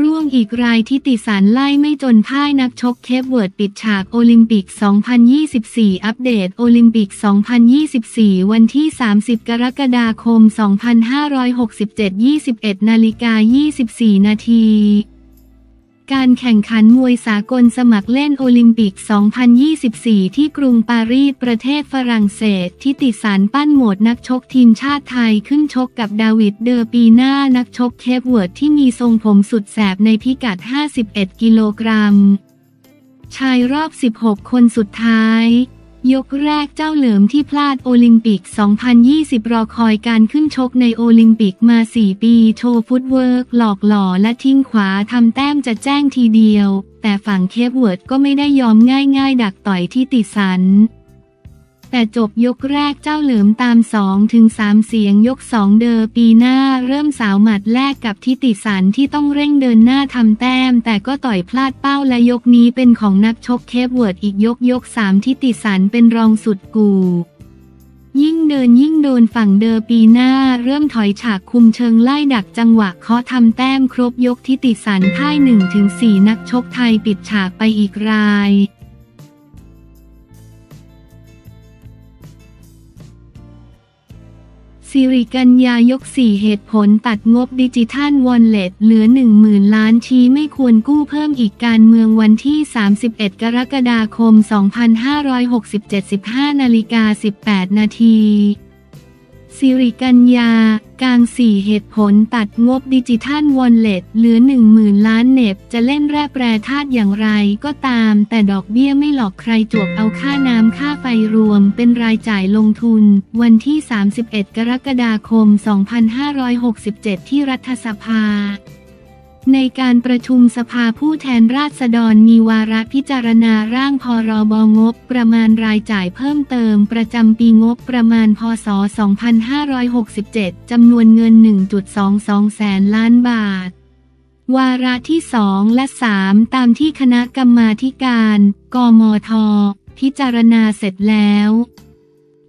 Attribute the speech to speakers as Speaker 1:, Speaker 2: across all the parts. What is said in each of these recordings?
Speaker 1: ร่วงอีกรายธิติสรรค์ไล่ไม่จนพ่ายนักชกเคปเวิร์ดปิดฉากโอลิมปิก 2024 อัปเดตโอลิมปิก 2024 วันที่ 30 กรกฎาคม 2567 21นาฬิกา24 นาที การแข่งขันมวยสากลสมัครเล่นโอลิมปิก 2024 ที่กรุงปารีสประเทศฝรั่งเศสธิติสรรค์ ปั้นโหมดนักชกทีมชาติไทยขึ้นชกกับดาวิดเดอร์ปีหน้านักชกเคปเวิร์ดที่มีทรงผมสุดแสบในพิกัด 51 กิโลกรัม ชายรอบ 16 คนสุดท้าย ยกแรกเจ้าเหลิมที่พลาดโอลิมปิก 2020 รอคอยการขึ้นชกในโอลิมปิกมา 4 ปี โชว์ footwork หลอกล่อและทิ้งขวาทำแต้มจะแจ้งทีเดียว แต่ฝั่งเคปเวิร์ดก็ไม่ได้ยอมง่ายๆ ดักต่อยธิติสรรค์ แต่จบยกแรกเจ้าเหลิมตาม 2 ถึง 3 เสียงยก 2 เดอปีหน้าเริ่มสาวหมัดแลกกับธิติสรรค์ที่ต้องเร่งเดินหน้าทำแต้ม แต่ก็ต่อยพลาดเป้าและยกนี้เป็นของนักชกเคปเวิร์ดอีกยกยก 3 ธิติสรรค์เป็นรองสุดกู่ยิ่งเดินยิ่งโดนฝั่งเดอปีหน้า เริ่มถอยฉากคุมเชิงไล่ดักจังหวะเคาะทำแต้มครบยกธิติสรรค์พ่าย1-4 นักชกไทยปิดฉากไปอีกราย สิริกัญญายกสี่เหตุผลตัดงบดิจิทัลวอลเล็ตเหลือ 1 0,000 ล้านชี้ไม่ควรกู้เพิ่มอีกการเมืองวันที่ 31 กรกฎาคม 2567 15นาฬิกา18 นาที สิริกัญญากลางสี่เหตุผลตัดงบดิจิทัลวอลเล็ตเหลือ1 0,000ล้านเน็บ จะเล่นแร่แปรธาตุอย่างไรก็ตาม แต่ดอกเบี้ยไม่หลอกใครจวกเอาค่าน้ำค่าไฟรวม เป็นรายจ่ายลงทุน วันที่ 31 กรกฎาคม 2567 ที่รัฐสภา ในการประชุมสภาผู้แทนราษฎรมีวาระพิจารณาร่างพรบงบ ประมาณรายจ่ายเพิ่มเติม ประจำปีงบประมาณพศ 2567 จำนวนเงิน 1.22 แสนล้านบาท วาระที่ 2 และ 3 ตามที่คณะกรรมาการ กมท พิจารณาเสร็จแล้ว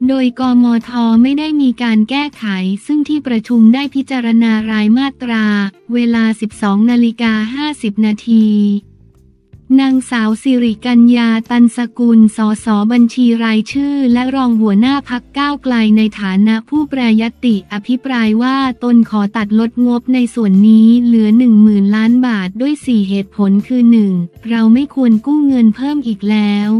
Speaker 1: โดยกมทไม่ได้มีการแก้ไข ซึ่งที่ประชุมได้พิจารณารายมาตรา เวลา 12นาฬิกา50 นาทีนางสาวสิริกัญญาตันสกุล สสบัญชีรายชื่อ และรองหัวหน้าพักก้าวไกลในฐานะผู้แปรยติอภิปรายว่าตนขอตัดลดงบในส่วนนี้เหลือ 10,000 ล้านบาทด้วย 4 เหตุผลคือ 1. เราไม่ควรกู้เงินเพิ่มอีกแล้ว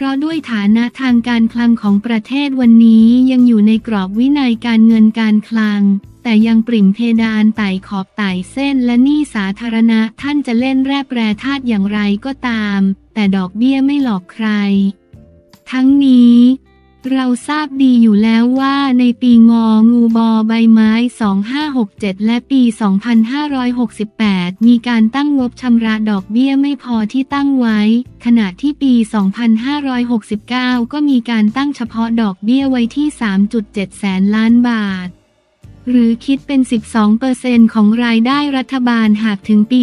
Speaker 1: เพราะด้วยฐานะทางการคลังของประเทศวันนี้ยังอยู่ในกรอบวินัยการเงินการคลัง แต่ยังปริ่มเพดานไต่ขอบไต่เส้นและหนี้สาธารณะท่านจะเล่นแร่แปรธาตุอย่างไรก็ตาม แต่ดอกเบี้ยไม่หลอกใคร ทั้งนี้ เราทราบดีอยู่แล้วว่าในปีงองูบอใบไม้ 2567 และปี 2568 มีการตั้งงบชำระดอกเบี้ยไม่พอที่ตั้งไว้ ขณะที่ปี 2569 ก็มีการตั้งเฉพาะดอกเบี้ยไว้ที่ 3.7 แสนล้านบาทหรือคิดเป็น 12%ของรายได้รัฐบาลหากถึงปี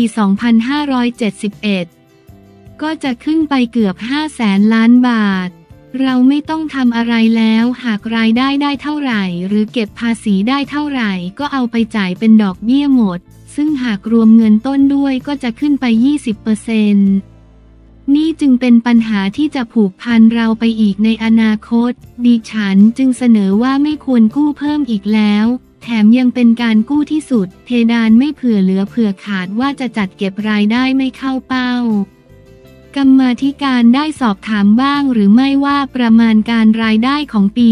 Speaker 1: 2571 ก็จะขึ้นไปเกือบ 5 แสนล้านบาท เราไม่ต้องทำอะไรแล้ว หากรายได้ได้เท่าไหร่ หรือเก็บภาษีได้เท่าไหร่ ก็เอาไปจ่ายเป็นดอกเบี้ยหมด ซึ่งหากรวมเงินต้นด้วยก็จะขึ้นไป 20%นี่จึงเป็นปัญหาที่จะผูกพันเราไปอีกในอนาคต ดิฉันจึงเสนอว่าไม่ควรกู้เพิ่มอีกแล้ว แถมยังเป็นการกู้ที่สุดเพดานไม่เผื่อเหลือเผื่อขาดว่าจะจัดเก็บรายได้ไม่เข้าเป้า กรรมาธิการได้สอบถามบ้างหรือไม่ว่าประมาณการรายได้ของปี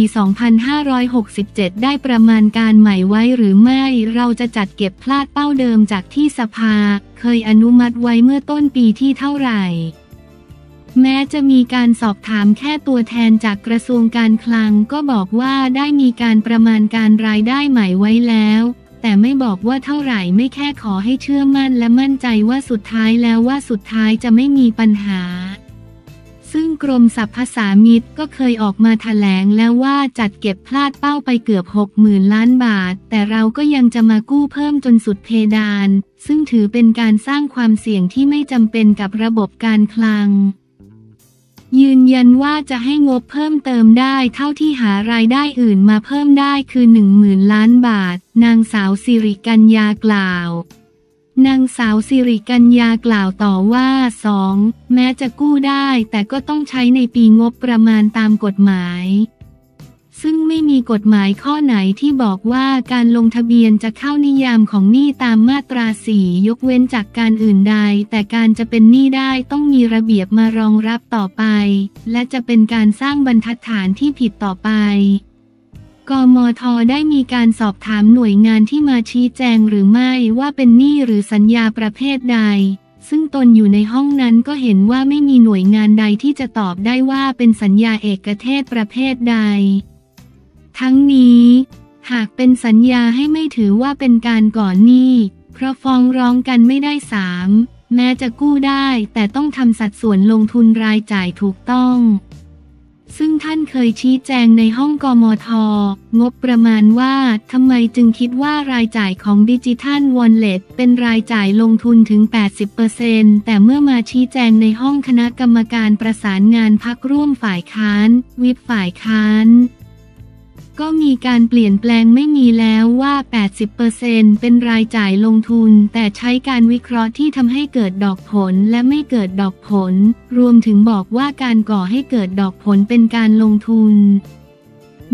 Speaker 1: 2567 ได้ประมาณการใหม่ไว้หรือไม่ เราจะจัดเก็บพลาดเป้าเดิมจากที่สภา เคยอนุมัติไว้เมื่อต้นปีที่เท่าไหร่ แม้จะมีการสอบถามแค่ตัวแทนจากกระทรวงการคลังก็บอกว่าได้มีการประมาณการรายได้ใหม่ไว้แล้ว แต่ไม่บอกว่าเท่าไหร่ไม่แค่ขอให้เชื่อมั่นและมั่นใจว่าสุดท้ายแล้วว่าสุดท้ายจะไม่มีปัญหา ซึ่งกรมสรรพสามิตก็เคยออกมาถแถลงแล้วว่าจัดเก็บพลาดเป้าไปเกือบ6 0,000ล้านบาท แต่เราก็ยังจะมากู้เพิ่มจนสุดเพดาน ซึ่งถือเป็นการสร้างความเสี่ยงที่ไม่จำเป็นกับระบบการคลัง ยืนยันว่าจะให้งบเพิ่มเติมได้เท่าที่หารายได้อื่นมาเพิ่มได้คือ1 0,000ล้านบาท นางสาวสิริกัญญากล่าวนางสาวสิริกัญญากล่าวต่อว่า 2. แม้จะกู้ได้แต่ก็ต้องใช้ในปีงบประมาณตามกฎหมาย ซึ่งไม่มีกฎหมายข้อไหนที่บอกว่าการลงทะเบียนจะเข้านิยามของหนี้ตามมาตราสี่ยกเว้นจากการอื่นใด แต่การจะเป็นหนี้ได้ต้องมีระเบียบมารองรับต่อไป และจะเป็นการสร้างบรรทัดฐานที่ผิดต่อไปกมทได้มีการสอบถามหน่วยงานที่มาชี้แจงหรือไม่ว่าเป็นหนี้หรือสัญญาประเภทใด ซึ่งตนอยู่ในห้องนั้นก็เห็นว่าไม่มีหน่วยงานใดที่จะตอบได้ว่าเป็นสัญญาเอกเทศประเภทใด ทั้งนี้ หากเป็นสัญญาให้ไม่ถือว่าเป็นการก่อนหนี้เพราะฟ้องร้องกันไม่ได้สามแม้จะกู้ได้แต่ต้องทำสัดส่วนลงทุนรายจ่ายถูกต้อง ซึ่งท่านเคยชี้แจงในห้องกมท งบประมาณว่าทำไมจึงคิดว่ารายจ่ายของดิจิทัลวอลเล็ตเป็นรายจ่ายลงทุนถึง 80%แต่เมื่อมาชี้แจงในห้องคณะกรรมการประสานงานพักร่วมฝ่ายค้าน วิปฝ่ายค้าน ก็มีการเปลี่ยนแปลงไม่มีแล้วว่า 80%เป็นรายจ่ายลงทุน แต่ใช้การวิเคราะห์ที่ทำให้เกิดดอกผลและไม่เกิดดอกผล รวมถึงบอกว่าการก่อให้เกิดดอกผลเป็นการลงทุน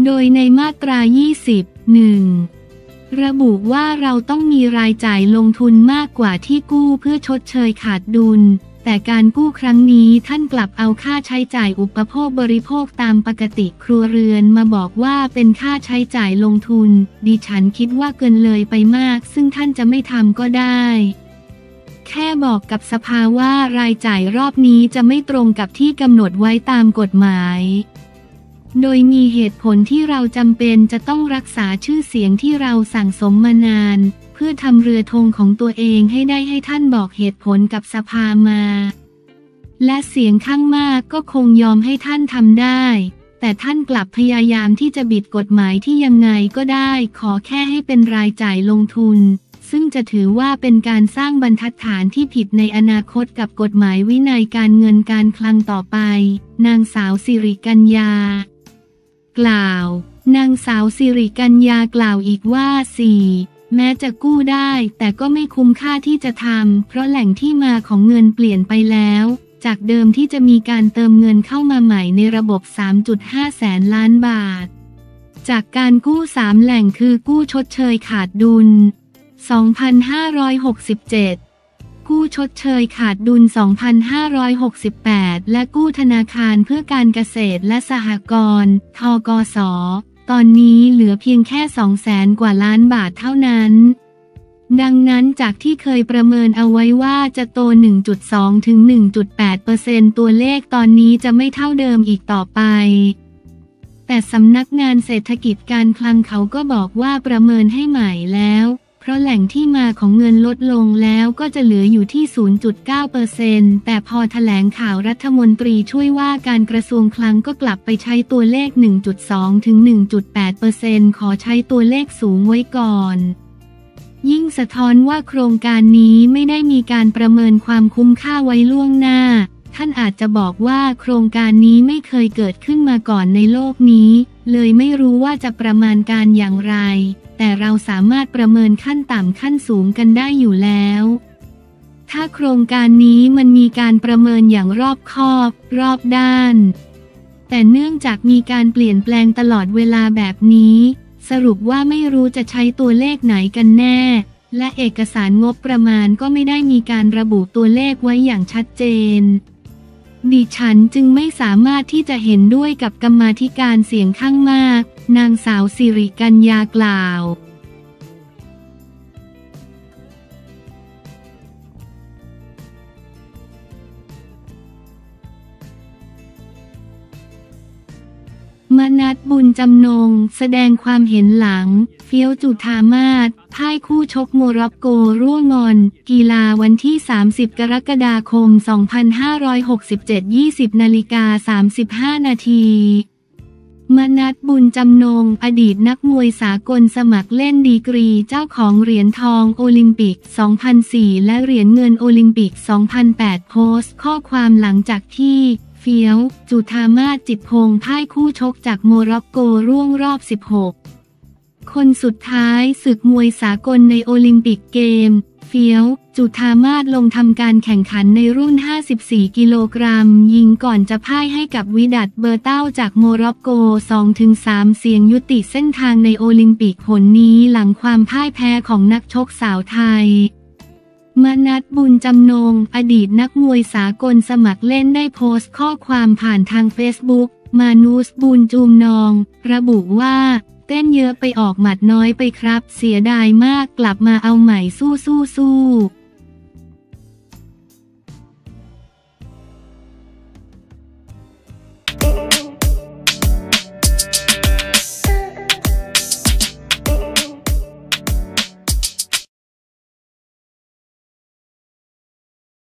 Speaker 1: โดยในมาตรา 20 1ระบุว่าเราต้องมีรายจ่ายลงทุนมากกว่าที่กู้เพื่อชดเชยขาดดุล แต่การกู้ครั้งนี้ท่านกลับเอาค่าใช้จ่ายอุปโภคบริโภคตามปกติครัวเรือนมาบอกว่าเป็นค่าใช้จ่ายลงทุน ดิฉันคิดว่าเกินเลยไปมาก ซึ่งท่านจะไม่ทำก็ได้ แค่บอกกับสภาว่ารายจ่ายรอบนี้จะไม่ตรงกับที่กำหนดไว้ตามกฎหมาย โดยมีเหตุผลที่เราจำเป็นจะต้องรักษาชื่อเสียงที่เราสั่งสมมานาน พื่อทำเรือธงของตัวเองให้ได้ให้ท่านบอกเหตุผลกับสภามา และเสียงข้างมากก็คงยอมให้ท่านทำได้ แต่ท่านกลับพยายามที่จะบิดกฎหมายที่ยังไงก็ได้ ขอแค่ให้เป็นรายจ่ายลงทุน ซึ่งจะถือว่าเป็นการสร้างบรรทัดฐานที่ผิดในอนาคตกับกฎหมายวินัยการเงินการคลังต่อไป นางสาวสิริกัญญา กล่าวนางสาวสิริกัญญากล่าวอีกว่า 4. แม้จะกู้ได้แต่ก็ไม่คุ้มค่าที่จะทำเพราะแหล่งที่มาของเงินเปลี่ยนไปแล้ว จากเดิมที่จะมีการเติมเงินเข้ามาใหม่ในระบบ 3.5 แสนล้านบาท จากการกู้3แหล่งคือกู้ชดเชยขาดดุล 2,567กู้ชดเชยขาดดุล 2,568 และกู้ธนาคารเพื่อการเกษตรและสหกรณ์ ทกส ตอนนี้เหลือเพียงแค่สองแสนกว่าล้านบาทเท่านั้น ดังนั้นจากที่เคยประเมินเอาไว้ว่าจะโต 1.2 ถึง 1.8เปอร์เซนตัวเลขตอนนี้จะไม่เท่าเดิมอีกต่อไปแต่สำนักงานเศรษฐกิจการคลังเขาก็บอกว่าประเมินให้ใหม่แล้ว ราะแหล่งที่มาของเงินลดลงแล้วก็จะเหลืออยู่ที่ 0.9%แต่พอแถลงข่าวรัฐมนตรีช่วยว่าการกระทรวงคลังก็กลับไปใช้ตัวเลข 1.2 ถึง 1.8%ขอใช้ตัวเลขสูงไว้ก่อนยิ่งสะท้อนว่าโครงการนี้ไม่ได้มีการประเมินความคุ้มค่าไว้ล่วงหน้า ท่านอาจจะบอกว่าโครงการนี้ไม่เคยเกิดขึ้นมาก่อนในโลกนี้ เลยไม่รู้ว่าจะประมาณการอย่างไร แต่เราสามารถประเมินขั้นต่ำขั้นสูงกันได้อยู่แล้ว ถ้าโครงการนี้มันมีการประเมินอย่างรอบคอบ รอบด้าน แต่เนื่องจากมีการเปลี่ยนแปลงตลอดเวลาแบบนี้ สรุปว่าไม่รู้จะใช้ตัวเลขไหนกันแน่ และเอกสารงบประมาณก็ไม่ได้มีการระบุตัวเลขไว้อย่างชัดเจน ดิฉันจึงไม่สามารถที่จะเห็นด้วยกับกรรมาธิการเสียงข้างมาก นางสาวสิริกัญญากล่าว นัดบุญจำนง แสดงความเห็นหลัง เฟี้ยวจุธามาศพ่ายคู่ชกโมร็อกโกร่วงงอน กีฬาวันที่ 30 กรกฎาคม 2567 20 นาฬิกา 35 นาทีมนัดบุญจำนง อดีตนักมวยสากลสมัครเล่นดีกรีเจ้าของเหรียญทองโอลิมปิก 2004 และเหรียญเงินโอลิมปิก 2008 โพสต์ข้อความหลังจากที่ เฟี้ยว จุฑามาศจิตรพงศ์พ่ายคู่ชกจากโมร็อกโกร่วงรอบ 16 คนสุดท้ายศึกมวยสากลในโอลิมปิกเกมส์ เฟี้ยว จุฑามาศลงทำการแข่งขันในรุ่น 54 กิโลกรัม ยิงก่อนจะพ่ายให้กับวิดัด เบอร์ทัลจากโมร็อกโก 2-3 เสียงยุติเส้นทางในโอลิมปิกหนนี้หลังความพ่ายแพ้ของนักชกสาวไทย มนัดบุญจำนง อดีตนักมวยสากลสมัครเล่นได้โพสต์ข้อความผ่านทางเฟซบุ๊กมานูสบุญจูมนอง ระบุว่า เต้นเยอะไปออกหมัดน้อยไปครับ เสียดายมากกลับมาเอาใหม่สู้สู้สู้